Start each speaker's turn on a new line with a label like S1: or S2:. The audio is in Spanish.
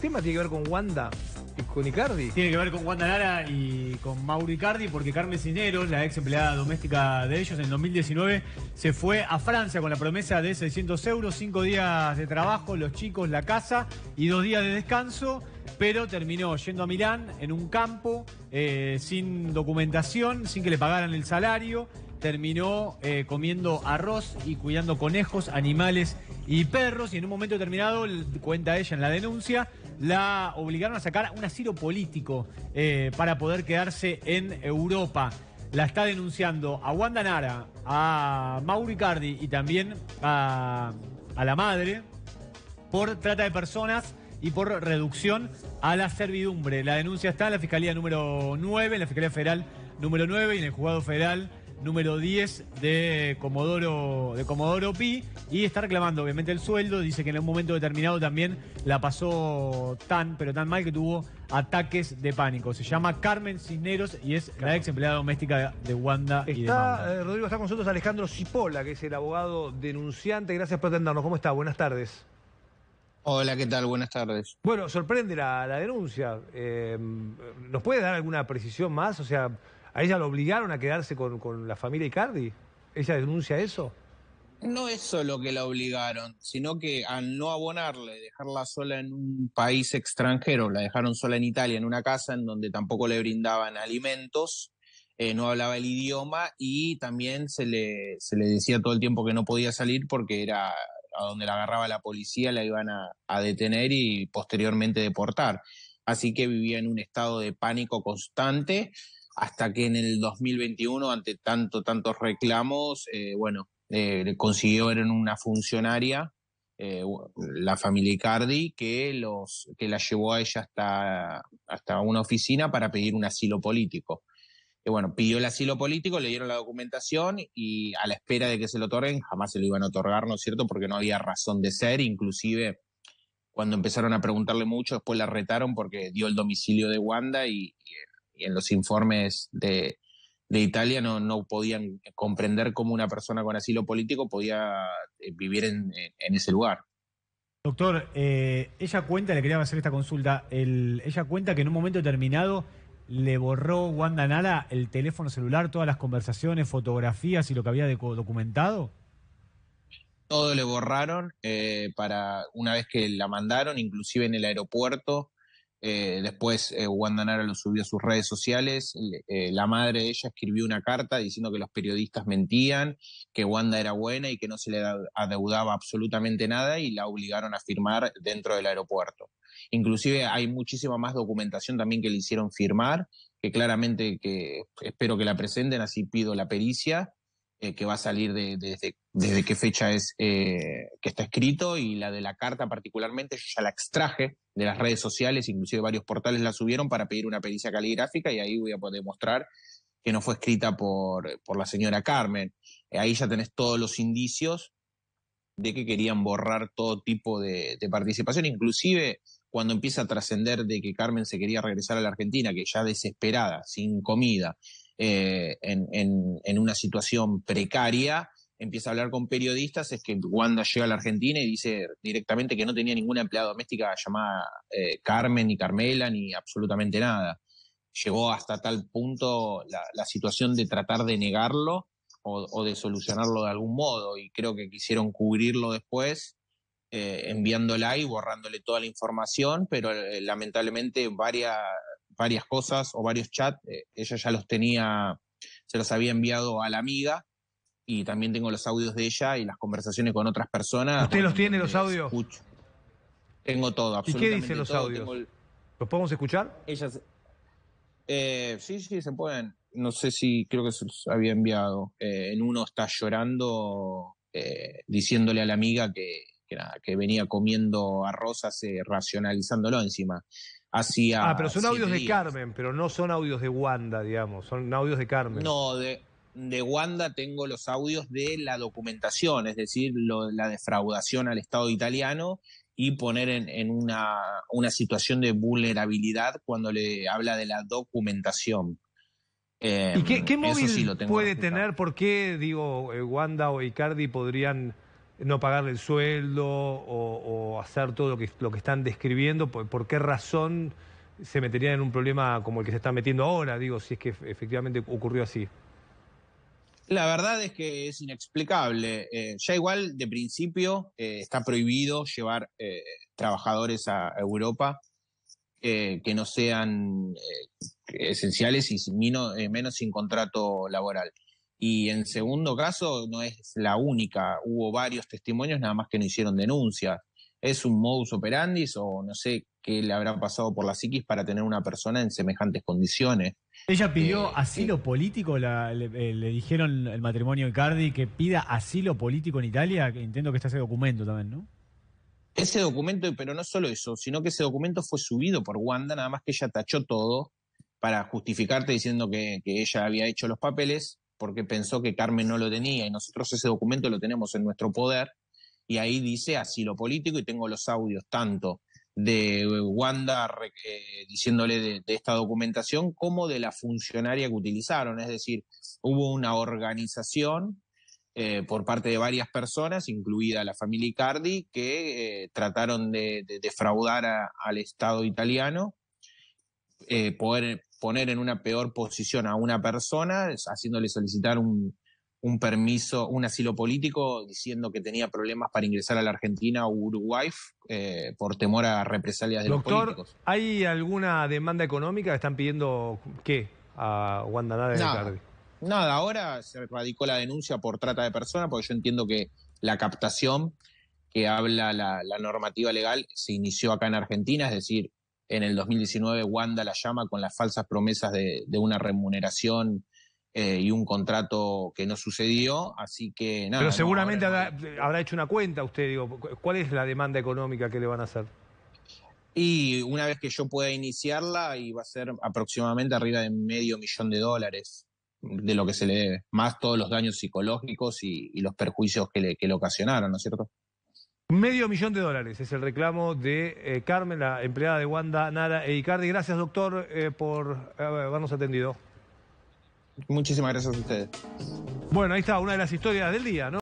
S1: tema tiene que ver con Wanda y con Icardi.
S2: Tiene que ver con Wanda Lara y con Mauro Icardi, porque Carmen Cisneros, la ex empleada doméstica de ellos, en 2019 se fue a Francia con la promesa de 600 euros, cinco días de trabajo, los chicos, la casa y dos días de descanso pero terminó yendo a Milán en un campo eh, sin documentación, sin que le pagaran el salario. Terminó eh, comiendo arroz y cuidando conejos, animales y perros. Y en un momento determinado, cuenta ella en la denuncia, la obligaron a sacar un asilo político eh, para poder quedarse en Europa. La está denunciando a Wanda Nara, a Mauro Icardi y también a, la madre por trata de personas y por reducción a la servidumbre. La denuncia está en la Fiscalía número 9, en la Fiscalía Federal número 9 y en el Juzgado Federal número 10 de Comodoro, de Comodoro Pi y está reclamando obviamente el sueldo. Dice que en un momento determinado también la pasó tan, pero tan mal que tuvo ataques de pánico. Se llama Carmen Cisneros y es la ex empleada doméstica de Wanda
S1: y de eh, Rodrigo, está con nosotros Alejandro Cipolla, que es el abogado denunciante. Gracias por atendernos. ¿Cómo está? Buenas tardes.
S3: Hola, ¿qué tal? Buenas tardes.
S1: Bueno, sorprende la, denuncia. Eh, ¿Nos puede dar alguna precisión más? O sea, ¿a ella la obligaron a quedarse con, la familia Icardi? ¿Ella denuncia eso?
S3: No es solo que la obligaron, sino que al no abonarle, dejarla sola en un país extranjero, la dejaron sola en Italia, en una casa en donde tampoco le brindaban alimentos, eh, no hablaba el idioma y también se le, se le decía todo el tiempo que no podía salir porque era a donde la agarraba la policía la iban a, detener y posteriormente deportar. Así que vivía en un estado de pánico constante hasta que en el 2021, ante tanto, tantos reclamos, eh, bueno, eh, consiguió en una funcionaria, eh, la familia Icardi, que, los, que la llevó a ella hasta, hasta una oficina para pedir un asilo político que bueno, pidió el asilo político, le dieron la documentación y a la espera de que se lo otorguen, jamás se lo iban a otorgar, ¿no es cierto? Porque no había razón de ser, inclusive cuando empezaron a preguntarle mucho, después la retaron porque dio el domicilio de Wanda y, en los informes de, Italia no, no, podían comprender cómo una persona con asilo político podía eh, vivir en, ese lugar.
S2: Doctor, eh, ella cuenta, le quería hacer esta consulta, ella cuenta que en un momento determinado le borró Wanda Nala el teléfono celular, todas las conversaciones, fotografías y lo que había documentado?
S3: Todo le borraron eh, para una vez que la mandaron, inclusive en el aeropuerto. Eh, después eh, Wanda Nara lo subió a sus redes sociales. la madre de ella escribió una carta diciendo que los periodistas mentían, que Wanda era buena y que no se le adeudaba absolutamente nada y la obligaron a firmar dentro del aeropuerto. Inclusive hay muchísima más documentación también que le hicieron firmar, que claramente que espero que la presenten, así pido la pericia, eh, que va a salir de, desde qué fecha es eh, que está escrito, y la de la carta particularmente, yo ya la extraje de las redes sociales, inclusive varios portales la subieron para pedir una pericia caligráfica y ahí voy a poder mostrar que no fue escrita por, por la señora Carmen. Eh, ahí ya tenés todos los indicios de que querían borrar todo tipo de, participación, inclusive cuando empieza a trascender de que Carmen se quería regresar a la Argentina, que ya desesperada, sin comida, eh, en, una situación precaria, empieza a hablar con periodistas, es que Wanda llega a la Argentina y dice directamente que no tenía ninguna empleada doméstica llamada eh, Carmen, ni Carmela, ni absolutamente nada. Llegó hasta tal punto la, situación de tratar de negarlo o, de solucionarlo de algún modo, y creo que quisieron cubrirlo después eh, enviándola y borrándole toda la información, pero eh, lamentablemente varias, varias cosas o varios chats, eh, ella ya los tenía, se los había enviado a la amiga y también tengo los audios de ella y las conversaciones con otras personas.
S1: ¿Usted los tiene los audios?
S3: Tengo todo,
S1: absolutamente ¿Y qué dicen los audios? ¿Los podemos escuchar?
S3: Ellas, sí, sí, se pueden. No sé si creo que se los había enviado. en uno está llorando, diciéndole a la amiga que, que, venía comiendo arroz, hace, racionalizándolo encima. Hacía
S1: ah, pero son audios de Carmen, pero no son audios de Wanda, digamos, son audios de Carmen.
S3: No, de, de Wanda tengo los audios de la documentación, es decir, la defraudación al Estado italiano y poner en, una, una, situación de vulnerabilidad cuando le habla de la documentación.
S1: ¿Y qué, qué móvil puede tener? ¿Por qué, digo, eh, Wanda o Icardi podrían no pagarle el sueldo o, hacer todo lo que, lo que están describiendo? ¿Por, qué razón se meterían en un problema como el que se está metiendo ahora? Digo, si es que efectivamente ocurrió así.
S3: La verdad es que es inexplicable. Eh, ya igual, de principio, eh, está prohibido llevar eh, trabajadores a Europa que no sean esenciales y menos sin contrato laboral. Y en segundo caso, no es la única, hubo varios testimonios, nada más que no hicieron denuncia. ¿Es un modus operandi o no sé qué le habrá pasado por la psiquis para tener una persona en semejantes condiciones?
S2: Ella pidió eh, asilo político, eh, le, dijeron el matrimonio de Cardi que pida asilo político en Italia, entiendo que está ese documento también, ¿no?
S3: Ese documento, pero no solo eso, sino que ese documento fue subido por Wanda, nada más que ella tachó todo para justificarte diciendo que ella había hecho los papeles porque pensó que Carmen no lo tenía y nosotros ese documento lo tenemos en nuestro poder y ahí dice asilo político y tengo los audios tanto de Wanda eh, diciéndole de, esta documentación como de la funcionaria que utilizaron. Es decir, hubo una organización eh, por parte de varias personas, incluida la familia Icardi, que eh, trataron de, defraudar al Estado italiano, poder poner en una peor posición a una persona, haciéndole solicitar un, permiso, un asilo político, diciendo que tenía problemas para ingresar a la Argentina o Uruguay eh, por temor a represalias de los políticos.
S1: ¿hay alguna demanda económica? ¿Están pidiendo qué a Wanda Nada
S3: Nada, nada, ahora se radicó la denuncia por trata de personas, porque yo entiendo que la captación que habla la normativa legal se inició acá en Argentina, es decir, en el 2019 Wanda la llama con las falsas promesas de, una remuneración eh, y un contrato que no sucedió, así que nada.
S1: Pero seguramente habrá, hecho una cuenta usted, digo, ¿cuál es la demanda económica que le van a hacer?
S3: Y una vez que yo pueda iniciarla, y va a ser aproximadamente arriba de medio millón de dólares de lo que se le debe, más todos los daños psicológicos y, los perjuicios que le, que le ocasionaron, ¿no es cierto?
S1: Medio millón de dólares es el reclamo de eh, Carmen, la empleada de Wanda Nara e Icardi. Gracias, doctor, eh, por eh, habernos atendido.
S3: Muchísimas gracias a ustedes.
S1: Bueno, ahí está una de las historias del día, ¿no?